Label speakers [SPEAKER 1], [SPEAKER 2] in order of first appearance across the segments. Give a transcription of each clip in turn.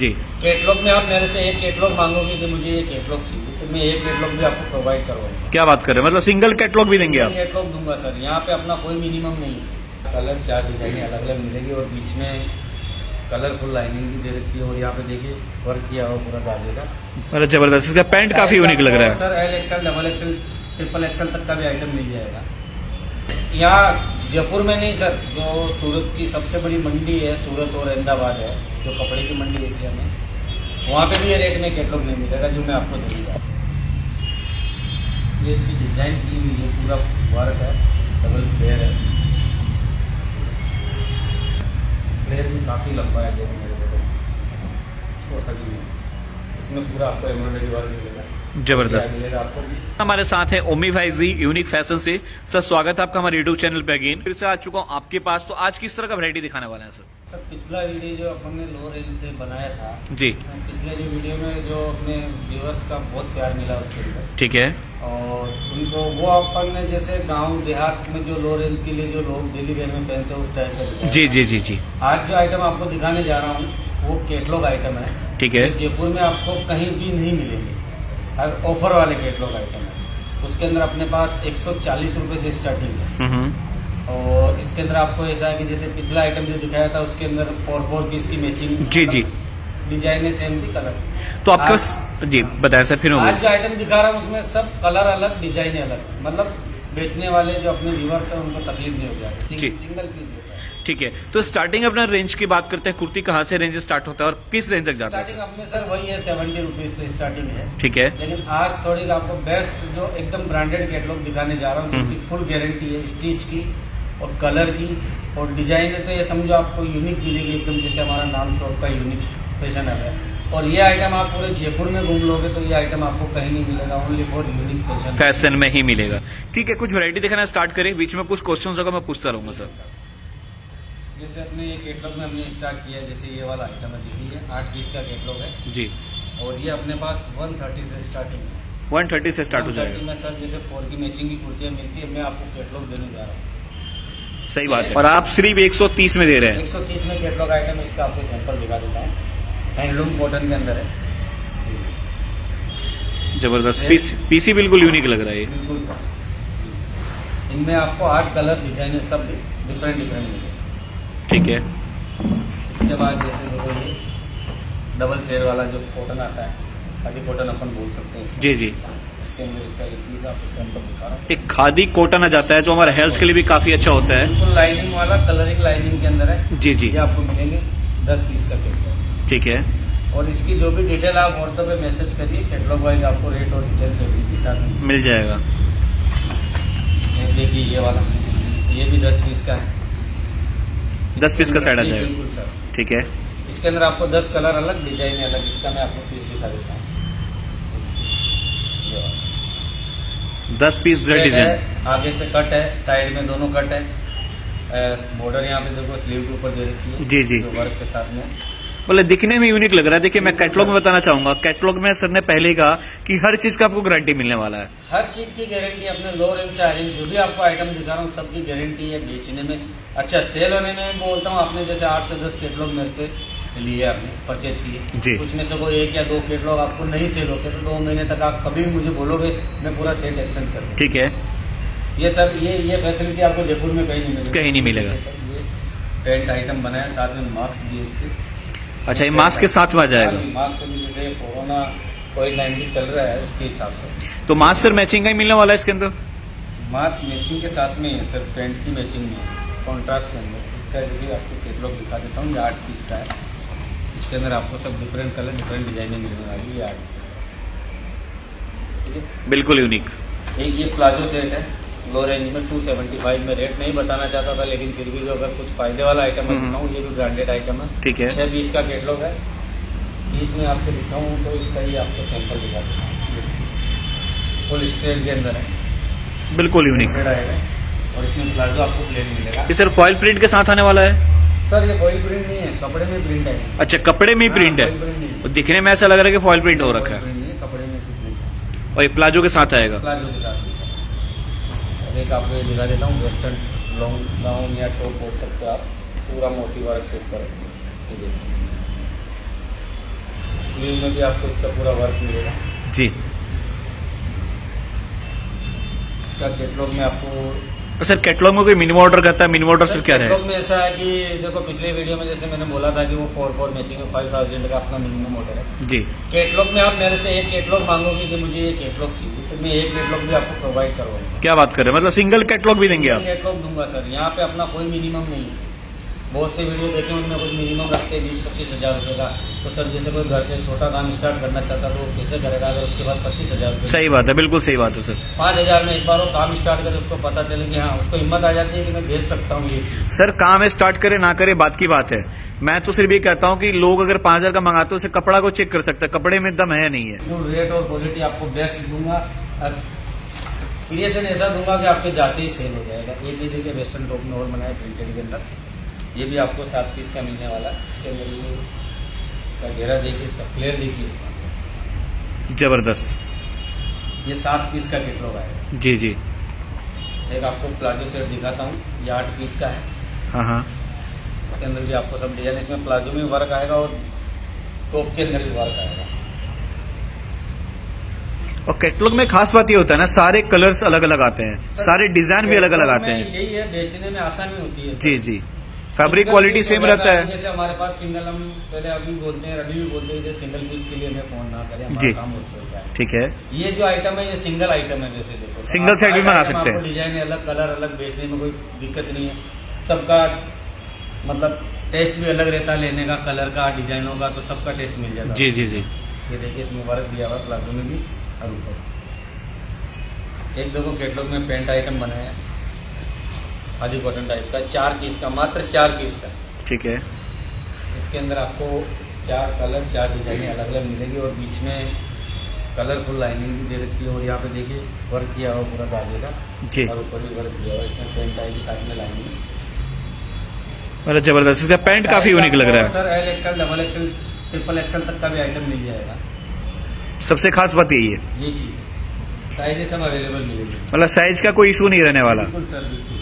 [SPEAKER 1] जी।
[SPEAKER 2] Catalogue में आप मेरे से एक कैटलॉग मांगोगे कि मुझे ये कैटलॉग चाहिए तो मैं एक कैटलॉग भी आपको प्रोवाइड करवाऊँगा।
[SPEAKER 1] क्या बात कर रहे हैं? मतलब सिंगल कैटलॉग भी देंगे आप?
[SPEAKER 2] कैटलॉग दूँगा सर यहाँ पे अपना कोई मिनिमम नहीं है। कलर चार डिजाइने अलग अलग मिलेगी और बीच में कलरफुल लाइनिंग भी दे रखी है और यहाँ पे देखिए वर्क किया हुआ पूरा दागे का।
[SPEAKER 1] मतलब ज़बरदस्त इसका पैंट काफ़ी यूनिक लग रहा है।
[SPEAKER 2] Sir L XL double XL triple XL तक का भी आइटम मिल जाएगा। यहाँ जयपुर में नहीं सर, जो सूरत की सबसे बड़ी मंडी है, सूरत और अहमदाबाद है, जो कपड़े की मंडी एशिया में, वहाँ पे भी ये रेट में कैटलॉग नहीं मिलेगा, जो मैं आपको दूँगा ये इसकी डिज़ाइन की हुई है, पूरा वर्क है, डबल फ्लेयर है। फ्लेयर भी काफ़ी लंबा है तो। छोटा भी नहीं इसमें पूरा आपको एम्ब्रॉयडरी वर्क मिलेगा।
[SPEAKER 1] ज़बरदस्त। हमारे साथ है ओमी भाई जी यूनिक फ़ैशन से। सर स्वागत है आपका हमारे यूट्यूब चैनल पे अगेन फिर से आ चुका हूँ आपके पास। तो आज किस तरह का वैरायटी दिखाने वाले हैं सर?
[SPEAKER 2] सर पिछला वीडियो जो अपन ने लो रेंज से बनाया था
[SPEAKER 1] जी।
[SPEAKER 2] पिछले जो वीडियो में जो अपने व्यूअर्स का बहुत प्यार मिला उसके लिए
[SPEAKER 1] ठीक है।
[SPEAKER 2] और उनको वो अपन ने जैसे गाँव देहात में जो लो रेंज के लिए जो लोग डेली वेयर में पहनते हैं उस टाइप का
[SPEAKER 1] जी जी जी जी।
[SPEAKER 2] आज जो आइटम आपको दिखाने जा रहा हूँ वो कैटलॉग आइटम है।
[SPEAKER 1] ठीक है।
[SPEAKER 2] जयपुर में आपको कहीं भी नहीं मिलेंगे। ऑफ़र वाले कैटलॉग आइटम है उसके अंदर अपने पास एक सौ से स्टार्टिंग है
[SPEAKER 1] हम्म, हम्म।
[SPEAKER 2] और इसके अंदर आपको ऐसा है कि जैसे पिछला आइटम जो दिखाया था उसके अंदर फोर फोर पीस की मैचिंग
[SPEAKER 1] जी, जी।
[SPEAKER 2] डिज़ाइन है सेम थी कलर
[SPEAKER 1] तो आपके पास जी बताया सर फिर
[SPEAKER 2] आज जो आइटम दिखा रहा हूँ उसमें सब कलर अलग डिज़ाइन अलग मतलब बेचने वाले जो अपने व्यूवर्स हैं उनको तकलीफ़ नहीं हो जाएगी
[SPEAKER 1] जी।
[SPEAKER 2] Single piece.
[SPEAKER 1] ठीक है। तो स्टार्टिंग अपना रेंज की बात करते हैं कुर्ती कहाँ से रेंज स्टार्ट होता है और किस रेंज तक जाता है?
[SPEAKER 2] अपने सर वही है सेवेंटी रुपीज़ से स्टार्टिंग है।
[SPEAKER 1] ठीक है।
[SPEAKER 2] लेकिन आज थोड़ी आपको बेस्ट जो एकदम ब्रांडेड कैटलॉग दिखाने जा रहा हूँ। जिसकी फुल गारंटी है स्टिच की और कलर की और डिज़ाइन है तो ये समझो आपको यूनिक मिलेगी एकदम जैसे हमारा नाम शॉप का यूनिक फ़ैशन है और ये आइटम आप पूरे जयपुर में घूम लोगे तो ये आइटम आपको कहीं नहीं मिलेगा only for unique fashion
[SPEAKER 1] fashion में ही मिलेगा। ठीक है कुछ वैरायटी दिखाना स्टार्ट करें बीच में कुछ क्वेश्चन होगा मैं पूछता रहूँगा सर
[SPEAKER 2] जैसे अपने ये कैटलॉग में हमने स्टार्ट किया जैसे ये वाला आइटम है देखिए आठ पीस का कैटलॉग है।
[SPEAKER 1] जी।
[SPEAKER 2] और ये अपने पास 130 से स्टार्टिंग है।
[SPEAKER 1] 130 से स्टार्ट हो
[SPEAKER 2] 130
[SPEAKER 1] जाएगा।
[SPEAKER 2] में सर जैसे फोर की मैचिंग की कुर्तियाँ मिलती है मैं आपको कैटलॉग देने जा रहा हूँ।
[SPEAKER 1] सही बात है। और आप सिर्फ़ 130 में दे रहे हैं।
[SPEAKER 2] 130 में कैटलॉग आइटम इसका आपको सैंपल दिखा देता हूँ। हैंडलूम कॉटन के अंदर है।
[SPEAKER 1] ज़बरदस्त। पीसी पीसी बिल्कुल यूनिक लग रहा है
[SPEAKER 2] बिल्कुल सर इनमें आपको आठ कलर डिज़ाइन है सब डिफरेंट डिफरेंट मिलेंगे
[SPEAKER 1] ठीक है।
[SPEAKER 2] इसके बाद जैसे देखो ये डबल शेड वाला जो कॉटन आता है खादी कॉटन अपन बोल सकते हैं
[SPEAKER 1] जी जी।
[SPEAKER 2] इसके अंदर इसका एक पीस आपको सैंपल दिखा रहा हूँ।
[SPEAKER 1] एक खादी कॉटन आ जाता है जो हमारे हेल्थ के लिए भी काफ़ी अच्छा होता है।
[SPEAKER 2] बिल्कुल लाइनिंग वाला कलरिंग लाइनिंग के अंदर है।
[SPEAKER 1] जी जी।
[SPEAKER 2] ये आपको मिलेंगे दस पीस का कैटलॉग
[SPEAKER 1] ठीक है।
[SPEAKER 2] और इसकी जो भी डिटेल आप व्हाट्सएप पे मैसेज करिए कैटलॉग वाइज आपको रेट और डिटेल फैब्रिक के साथ
[SPEAKER 1] मिल जाएगा।
[SPEAKER 2] देखिए ये वाला ये भी दस पीस का है।
[SPEAKER 1] 10 पीस का सेट आ जाएगा।
[SPEAKER 2] बिल्कुल सर।
[SPEAKER 1] ठीक है।
[SPEAKER 2] इसके अंदर आपको दस कलर अलग डिज़ाइन अलग इसका मैं आपको पीस दिखा देता हूँ।
[SPEAKER 1] दस पीस डिज़ाइन
[SPEAKER 2] आगे से कट है साइड में दोनों कट है। बॉर्डर यहाँ पे देखो स्लीव के ऊपर दे रखी है।
[SPEAKER 1] जी, जी।
[SPEAKER 2] तो वर्क के साथ में।
[SPEAKER 1] मतलब दिखने में यूनिक लग रहा है। देखिए मैं कैटलॉग में बताना चाहूँगा। कैटलॉग में सर ने पहले ही कहा कि हर चीज़ का आपको गारंटी मिलने वाला है।
[SPEAKER 2] हर चीज़ की गारंटी अपने लो रेंज से हाई जो भी आपको आइटम दिखा रहा हूँ सबकी गारंटी है बेचने में। अच्छा सेल होने में बोलता हूँ आपने जैसे आठ से दस कैटलॉग मेरे से लिए आपने परचेज
[SPEAKER 1] जी।
[SPEAKER 2] किए उसमें से कोई एक या दो कैटलॉग आपको नहीं सेल होते तो दो महीने तक आप कभी भी मुझे बोलोगे मैं पूरा सेट एक्सचेंज कर
[SPEAKER 1] ठीक है।
[SPEAKER 2] ये सर ये ये फैसिलिटी आपको जयपुर में कहीं नहीं मिलेगी।
[SPEAKER 1] कहीं नहीं मिलेगा।
[SPEAKER 2] पेंट आइटम बनाया साथ में मास्क भी इसके।
[SPEAKER 1] अच्छा ये मास्क के साथ में आ जाएगा?
[SPEAKER 2] मास्क जैसे कोरोना कोविड नाइन्टीन चल रहा है उसके हिसाब से।
[SPEAKER 1] तो मास्क सर मैचिंग का ही मिलने वाला है इसके अंदर?
[SPEAKER 2] मास्क मैचिंग के साथ में है सर पेंट की मैचिंग में कॉन्ट्रास्ट के अंदर। इसका देखिए आपको कैटलॉग दिखा देता हूँ ये आठ पीस का है। इसके अंदर आपको सब डिफरेंट कलर डिफरेंट डिजाइने मिलने वाली है आठ है?
[SPEAKER 1] बिल्कुल यूनिक
[SPEAKER 2] एक ये प्लाजो सेट है। लो रेंज में 275 में रेट नहीं बताना चाहता था लेकिन फिर भी जो अगर कुछ फ़ायदे वाला आइटम है
[SPEAKER 1] हम्म।
[SPEAKER 2] दिखाऊँ ये भी ब्रांडेड आइटम है।
[SPEAKER 1] ठीक है।
[SPEAKER 2] छह बीस का कैटलॉग है। बीस में आपको दिखाऊँ तो इसका ही आपको सैंपल दिखा देता हूँ। फुल स्ट्रेट के अंदर है।
[SPEAKER 1] बिल्कुल यूनिक
[SPEAKER 2] और इसमें प्लाजो आपको प्लेन मिलेगा।
[SPEAKER 1] ये सर फॉइल प्रिंट के साथ आने वाला है?
[SPEAKER 2] सर ये कोई प्रिंट नहीं है कपड़े में प्रिंट है
[SPEAKER 1] अच्छा कपड़े में प्रिंट है
[SPEAKER 2] है।
[SPEAKER 1] दिखने में ऐसा लग रहा है कि फॉइल प्रिंट हो रखा है।
[SPEAKER 2] कपड़े में है।
[SPEAKER 1] और ये प्लाजो के साथ आएगा।
[SPEAKER 2] प्लाजो के साथ। में एक आपको ये दिखा देता हूँ वेस्टर्न लॉन्ग गाउन या टॉप बोल सकते हो आप। पूरा मोटी वर्क के ऊपर। स्लीव में भी आपको इसका पूरा वर्क मिलेगा।
[SPEAKER 1] जी।
[SPEAKER 2] इसका कैटलॉग में आपको
[SPEAKER 1] सर कैटलॉग में कोई मिनिमम ऑर्डर करता है मिनिमम ऑर्डर सर क्या है
[SPEAKER 2] में ऐसा है कि देखो पिछले वीडियो में जैसे मैंने बोला था कि वो फोर फोर मैचिंग में फाइव थाउज़ेंड का अपना मिनिमम ऑर्डर है।
[SPEAKER 1] जी।
[SPEAKER 2] कैटलॉग में आप मेरे से एक कैटलॉग मांगोगे कि मुझे ये कैटलॉग चाहिए तो मैं एक कैटलॉग भी आपको प्रोवाइड करवाऊँगा।
[SPEAKER 1] क्या बात कर रहे हैं? मतलब सिंगल कैटलॉग भी देंगे आप?
[SPEAKER 2] कैटलॉग दूँगा सर यहाँ पे अपना कोई मिनिमम नहीं है। बहुत से वीडियो देखे उनमें कुछ मिनिमम रखते हैं बीस पच्चीस हज़ार रुपये का। तो सर जैसे कोई घर से छोटा काम स्टार्ट करना चाहता है तो कैसे करेगा? अगर उसके बाद पच्चीस हज़ार रुपये
[SPEAKER 1] सही बात है बिल्कुल सही बात है सर।
[SPEAKER 2] पाँच हज़ार में एक बार वो काम स्टार्ट करे उसको पता चले कि हाँ उसको हिम्मत आ जाती है कि मैं बेच सकता हूँ ये चीज़।
[SPEAKER 1] सर काम है स्टार्ट करे ना करे बात की बात है। मैं तो सिर्फ़ ये कहता हूँ कि लोग अगर पाँच हज़ार का मंगाते हैं उसे कपड़ा को चेक कर सकते हैं। कपड़े में दम है नहीं है।
[SPEAKER 2] फुल रेट और क्वालिटी आपको बेस्ट दूँगा। क्रिएशन ऐसा दूँगा कि आपके जाते ही सेल हो जाएगा। एक ये देखिए वेस्टर्न टॉप में और बनाया प्रिंटेड के अंदर। ये भी आपको सात पीस का मिलने वाला है। इसके अंदर ये इसका घेरा देखिए इसका फ्लेयर देखिए।
[SPEAKER 1] ज़बरदस्त।
[SPEAKER 2] ये सात पीस का कैटलॉग आएगा
[SPEAKER 1] जी जी।
[SPEAKER 2] एक आपको प्लाजो सेट दिखाता हूँ। ये आठ पीस का है।
[SPEAKER 1] हाँ हाँ।
[SPEAKER 2] इसके अंदर भी आपको सब डिज़ाइन इसमें प्लाजो में वर्क आएगा और टॉप के अंदर भी वर्क आएगा।
[SPEAKER 1] और कैटलॉग में खास बात ये होता है ना सारे कलर्स अलग अलग आते हैं। सारे डिज़ाइन भी अलग अलग आते हैं।
[SPEAKER 2] यही है बेचने में आसानी होती है
[SPEAKER 1] जी जी। फैब्रिक क्वालिटी सेम रहता
[SPEAKER 2] है।
[SPEAKER 1] है।
[SPEAKER 2] जैसे हमारे पास सिंगल हम पहले अभी बोलते हैं अभी भी बोलते हैं सिंगल पीस के लिए हमें फ़ोन ना करें
[SPEAKER 1] जी।
[SPEAKER 2] काम है
[SPEAKER 1] ठीक है।
[SPEAKER 2] ये जो आइटम है ये सिंगल आइटम है जैसे देखो। सिंगल
[SPEAKER 1] set भी मंगा सकते हैं।
[SPEAKER 2] डिज़ाइन अलग कलर अलग बेचने में कोई दिक्कत नहीं है। सबका मतलब टेस्ट भी अलग रहता है लेने का कलर का डिजाइनों का तो सबका टेस्ट मिल जाता
[SPEAKER 1] जी जी जी।
[SPEAKER 2] ये देखिए इसमें वर्क दिया हुआ प्लाजो में भी और ऊपर। एक देखो कैटलॉग में पेंट आइटम बनाया आदि कॉटन टाइप का चार पीस का मात्र चार पीस का।
[SPEAKER 1] ठीक है।
[SPEAKER 2] इसके अंदर आपको चार कलर चार डिजाइने अलग अलग मिलेगी और बीच में कलरफुल लाइनिंग भी दे रखी है और यहाँ पे देखिए वर्क किया हुआ पूरा धागे का
[SPEAKER 1] जी।
[SPEAKER 2] और ऊपर भी वर्क किया हुआ इसमें पेंट आएगी साथ में लाइनिंग
[SPEAKER 1] मतलब ज़बरदस्त इसका पैंट काफ़ी यूनिक लग रहा है।
[SPEAKER 2] Sir L XL double XL triple XL तक का भी आइटम मिल जाएगा।
[SPEAKER 1] सबसे खास बात यही है।
[SPEAKER 2] ये चीज़ साइजें सब अवेलेबल मिलेगी
[SPEAKER 1] मतलब साइज़ का कोई इशू नहीं रहने वाला।
[SPEAKER 2] बिल्कुल सर बिल्कुल।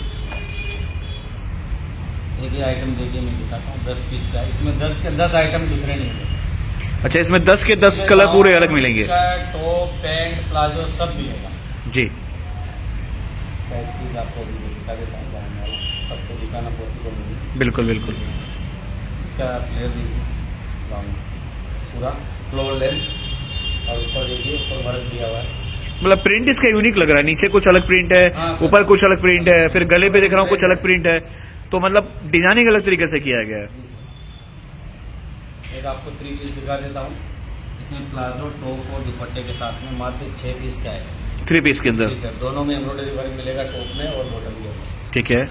[SPEAKER 2] एक ही आइटम देखिए मैं दिखाता हूँ। दस पीस का इसमें दस के दस आइटम डिफरेंट मिलेंगे।
[SPEAKER 1] अच्छा इसमें दस के दस कलर पूरे अलग मिलेंगे।
[SPEAKER 2] टॉप पैंट प्लाजो सब मिलेगा।
[SPEAKER 1] जी।
[SPEAKER 2] पीस आपको दिखा देता हूँ सबको दिखाना पॉसिबल नहीं
[SPEAKER 1] बिल्कुल बिल्कुल।
[SPEAKER 2] इसका फ्लेयर देखिए। पूरा फ्लोर लेंथ और ऊपर देखिए ऊपर वर्क दिया हुआ है।
[SPEAKER 1] मतलब प्रिंट इसका यूनिक लग रहा है। नीचे कुछ अलग प्रिंट है
[SPEAKER 2] हाँ,
[SPEAKER 1] ऊपर कुछ अलग प्रिंट है फिर गले पे देख रहा हूँ कुछ अलग प्रिंट है। तो मतलब डिज़ाइनिंग अलग तरीके से किया गया है।
[SPEAKER 2] एक आपको थ्री पीस दिखा देता हूँ। इसमें प्लाजो टॉप और दुपट्टे के साथ में मात्र छह पीस का है।
[SPEAKER 1] थ्री पीस के अंदर?
[SPEAKER 2] दोनों में एम्ब्रॉयडरी वर्क मिलेगा टॉप में और बॉटम ऊपर
[SPEAKER 1] ठीक है।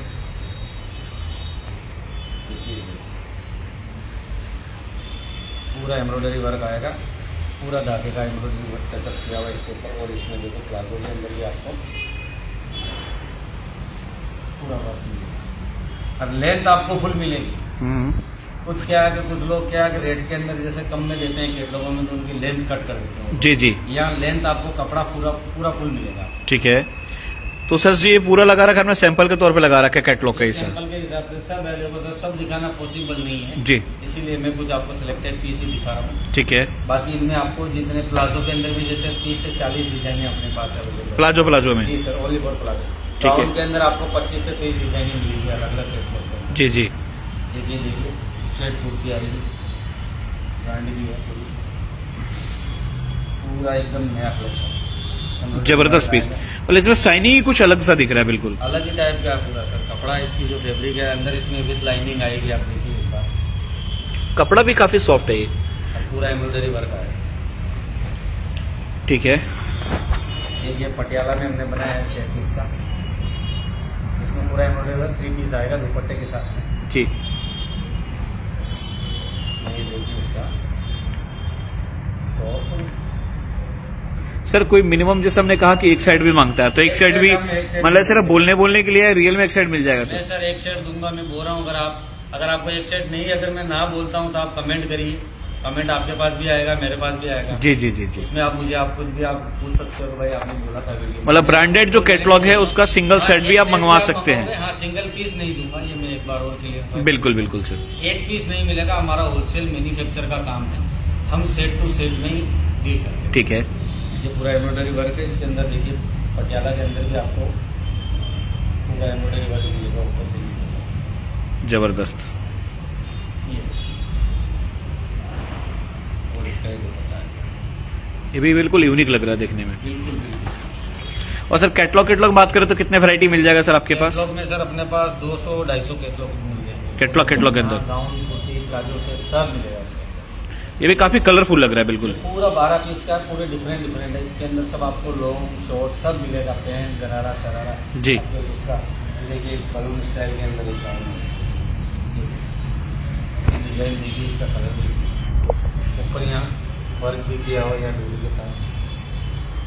[SPEAKER 2] पूरा एम्ब्रॉयडरी वर्क आएगा। पूरा धागे का एम्ब्रॉयडरी वर्क टचअप किया हुआ इसके ऊपर और इसमें देखो प्लाजो के अंदर भी आपको पूरा वर्क मिलेगा। और लेंथ आपको फुल मिलेगी।
[SPEAKER 1] हम्म।
[SPEAKER 2] कुछ क्या है कि कुछ लोग क्या है कि रेट के अंदर जैसे कम में देते हैं कैटलॉगों में तो उनकी लेंथ कट कर देते हैं।
[SPEAKER 1] जी जी।
[SPEAKER 2] यहाँ लेंथ आपको कपड़ा पूरा पूरा फुल मिलेगा।
[SPEAKER 1] ठीक है। तो सर जी ये पूरा लगा रखा है हमने सैंपल के तौर पे लगा रखा है कैटलॉग का ही
[SPEAKER 2] सैंपल के हिसाब से सब देखो सर सब दिखाना पॉसिबल नहीं है।
[SPEAKER 1] जी।
[SPEAKER 2] इसीलिए मैं कुछ आपको सिलेक्टेड पीस ही दिखा रहा हूँ।
[SPEAKER 1] ठीक है।
[SPEAKER 2] बाकी इनमें आपको जितने प्लाजो के अंदर भी जैसे तीस से चालीस डिज़ाइन है अपने पास अवेलेबल
[SPEAKER 1] प्लाजो प्लाजो में।
[SPEAKER 2] जी सर ओनली फॉर प्लाजो।
[SPEAKER 1] ठीक है।
[SPEAKER 2] के अंदर आपको पच्चीस से तीस डिज़ाइन मिलेगी अलग अलग के अंदर।
[SPEAKER 1] जी जी।
[SPEAKER 2] देखिए देखिए स्ट्रेट कुर्ती आएगी ब्रांड भी है पूरा। एकदम नया कलेक्शन
[SPEAKER 1] ज़बरदस्त पीस मतलब इसमें शाइनिंग ही कुछ अलग सा दिख रहा है बिल्कुल।
[SPEAKER 2] अलग ही टाइप का पूरा सर। कपड़ा इसकी जो फैब्रिक है अंदर इसमें विद लाइनिंग आएगी आप देखिए एक बार।
[SPEAKER 1] कपड़ा भी काफ़ी सॉफ्ट है ये।
[SPEAKER 2] पूरा एम्ब्रॉयडरी वर्क आएगा
[SPEAKER 1] ठीक है।
[SPEAKER 2] ये पटियाला में हमने बनाया है छः पीस का। पूरा एम्ब्रॉयडरी वर्क थ्री पीस आएगा दुपट्टे के साथ। में
[SPEAKER 1] जी
[SPEAKER 2] ये देखिए इसका
[SPEAKER 1] सर कोई मिनिमम जैसे हमने कहा कि एक साइड भी माँगता है तो एक
[SPEAKER 2] एक
[SPEAKER 1] साइड भी
[SPEAKER 2] साइड साइड
[SPEAKER 1] मतलब
[SPEAKER 2] भी
[SPEAKER 1] सिर्फ़ बोलने बोलने के लिए रियल में एक साइड मिल जाएगा सर?
[SPEAKER 2] सर एक सेट दूँगा मैं बोल रहा हूँ अगर आप अगर आपको एक साइड नहीं अगर मैं ना बोलता हूँ तो आप कमेंट करिए। कमेंट आपके पास भी आएगा मेरे पास भी आएगा।
[SPEAKER 1] जी जी जी जी।
[SPEAKER 2] उसमें आप मुझे आप कुछ भी आप पूछ सकते हो भाई आपने बोला था
[SPEAKER 1] मतलब ब्रांडेड जो कैटलॉग है उसका सिंगल सेट भी आप मंगवा सकते हैं।
[SPEAKER 2] हाँ सिंगल पीस नहीं दूँगा ये मैं एक बार और क्लियर
[SPEAKER 1] बिल्कुल बिल्कुल सर
[SPEAKER 2] एक पीस नहीं मिलेगा हमारा होलसेल मैन्युफैक्चर का काम है। हम सेट टू सेट में ही डील करते
[SPEAKER 1] ठीक है।
[SPEAKER 2] ये पूरा एम्ब्रॉयडरी वर्क है इसके अंदर देखिए पटियाला के अंदर भी आपको पूरा एम्ब्रॉयडरी वर्क मिलेगा ऊपर से
[SPEAKER 1] ज़बरदस्त
[SPEAKER 2] ये और इसका ये दुपट्टा है
[SPEAKER 1] ये भी बिल्कुल यूनिक लग रहा है देखने में। और सर कैटलॉग कैटलॉग बात करें तो कितने वैरायटी मिल जाएगा सर आपके पास?
[SPEAKER 2] में सर अपने पास 200 250 कैटलॉग मिल जाएँगे।
[SPEAKER 1] कैटलॉग कैटलॉग के अंदर?
[SPEAKER 2] मिलेगा
[SPEAKER 1] ये भी काफ़ी कलरफुल लग रहा है बिल्कुल।
[SPEAKER 2] पूरा बारह पीस का पूरे डिफरेंट डिफरेंट है। इसके अंदर सब आपको लॉन्ग शॉर्ट सब मिलेगा पैंट गरारा शरारा।
[SPEAKER 1] जी।
[SPEAKER 2] देखिए बलून स्टाइल के अंदर है डिज़ाइन देखिए इसका कलर देखिए। ऊपर यहाँ वर्क भी किया हुआ है यहाँ डोरी के साथ?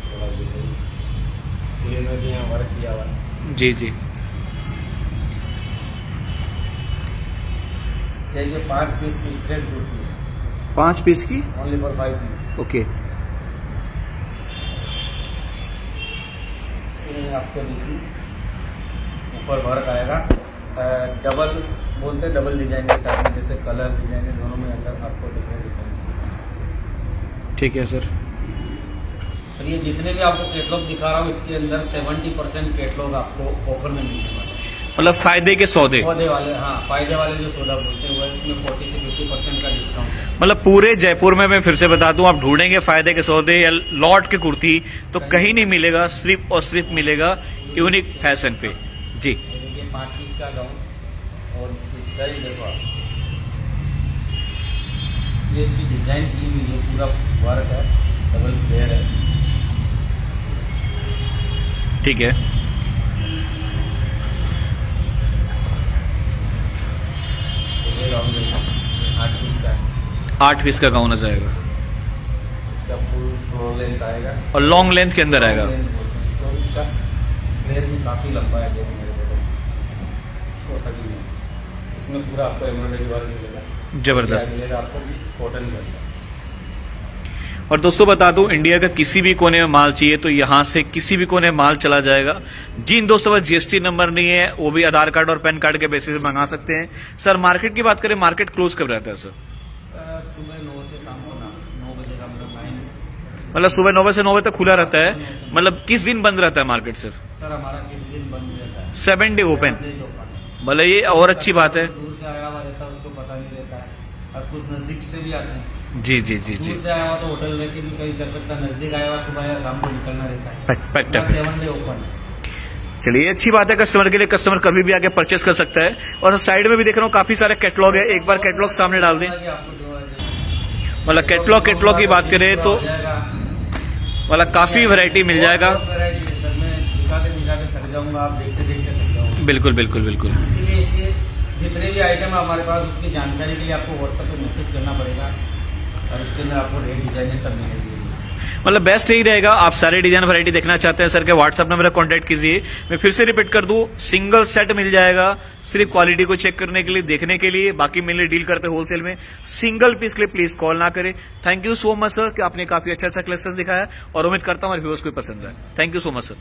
[SPEAKER 2] थोड़ा देखिए में भी यहाँ वर्क किया हुआ है।
[SPEAKER 1] जी जी।
[SPEAKER 2] ये ये पाँच पीस की स्ट्रेट कुर्ती है?
[SPEAKER 1] पाँच पीस की?
[SPEAKER 2] Only for five piece
[SPEAKER 1] okay
[SPEAKER 2] आपको देखिए ऊपर वर्क आएगा। डबल बोलते हैं डबल डिज़ाइन के साथ में जैसे कलर डिज़ाइन है दोनों में अंदर आपको डिफरेंट डिफरेंट
[SPEAKER 1] ठीक है सर
[SPEAKER 2] और ये जितने भी आपको कैटलॉग दिखा रहा हूँ इसके अंदर सेवेंटी परसेंट कैटलॉग आपको ऑफ़र में मिलने वाला है।
[SPEAKER 1] मतलब फ़ायदे के सौदे?
[SPEAKER 2] पौधे वाले हाँ फ़ायदे वाले जो सोडा बोलते हैं वो इसमें फोर्टी से फिफ्टी परसेंट का डिस्काउंट है।
[SPEAKER 1] मतलब पूरे जयपुर में मैं फिर से बता दूँ आप ढूंढेंगे फ़ायदे के सौदे या लॉट की कुर्ती तो कहीं नहीं। मिलेगा सिर्फ़ और सिर्फ़ मिलेगा यूनिक फ़ैशन पे। जी।
[SPEAKER 2] ये देखिए पाँच पीस का गाउन और इसकी स्टाइल देखो आप। ये इसकी डिज़ाइन की हुई है पूरा वर्क है डबल फ्लेयर है।
[SPEAKER 1] ठीक है।
[SPEAKER 2] लेंथ आठ पीस का।
[SPEAKER 1] आठ पीस का गाउन आ जाएगा।
[SPEAKER 2] इसका फुल लेंथ आएगा।
[SPEAKER 1] और लॉन्ग लेंथ के अंदर आएगा।
[SPEAKER 2] Long length बोलते इसको। इसका फ्लेयर भी काफ़ी लंबा है देखो मेरे को तो। छोटा भी नहीं इसमें पूरा आपको एम्ब्रॉयडरी वर्क मिलेगा।
[SPEAKER 1] ज़बरदस्त।
[SPEAKER 2] मिलेगा आपको कॉटन
[SPEAKER 1] और दोस्तों बता दूँ इंडिया का किसी भी कोने में माल चाहिए तो यहाँ से किसी भी कोने में माल चला जाएगा। जिन दोस्तों पास जीएसटी नंबर नहीं है वो भी आधार कार्ड और पैन कार्ड के बेसिस पे मंगा सकते हैं। सर मार्केट की बात करें मार्केट क्लोज कब रहता है सर
[SPEAKER 2] सर सुबह नौ से शाम को नौ बजे का मतलब
[SPEAKER 1] मतलब सुबह नौ बजे से नौ बजे तक खुला रहता है। मतलब किस दिन बंद रहता है मार्केट सिर्फ़
[SPEAKER 2] सर हमारा किस दिन बंद रहता है?
[SPEAKER 1] Seven day open. भले ये और अच्छी बात है।
[SPEAKER 2] दूर से आया हुआ रहता है उसको पता नहीं रहता है। और कुछ नज़दीक से भी आते हैं।
[SPEAKER 1] जी जी जी जी।
[SPEAKER 2] से आया हुआ तो होटल लेके भी कहीं कर सकता नज़दीक आया हुआ सुबह या शाम को निकलना रहता है। सेवन डे ओपन
[SPEAKER 1] चलिए अच्छी बात है कस्टमर के लिए कस्टमर कभी भी आके परचेस कर सकता है। और साइड में भी देख रहा हूँ काफ़ी सारे कैटलॉग है एक बार कैटलॉग सामने डाल दें। मतलब कैटलॉग कैटलॉग की बात करें तो मतलब काफ़ी वैरायटी मिल जाएगा। बिल्कुल बिल्कुल बिल्कुल।
[SPEAKER 2] जितने भी आइटम हमारे पास उसकी जानकारी के लिए आपको व्हाट्सएप पे मैसेज करना पड़ेगा। और अंदर आपको रेट डिज़ाइन सब मिलेगी।
[SPEAKER 1] मतलब बेस्ट यही रहेगा, आप सारे डिज़ाइन वैरायटी देखना चाहते हैं सर के व्हाट्सएप नंबर पर कांटेक्ट कीजिए। मैं फिर से रिपीट कर दूँ सिंगल सेट मिल जाएगा, सिर्फ़ क्वालिटी को चेक करने के लिए, देखने के लिए, बाकी मिलने डील करते होलसेल में। सिंगल पीस के लिए प्लीज़ कॉल ना करें। Thank you so much sir कि आपने काफ़ी अच्छा अच्छा कलेक्शन दिखाया, और उम्मीद करता हूँ हमारे व्यूअर्स को पसंद है thank you so much sir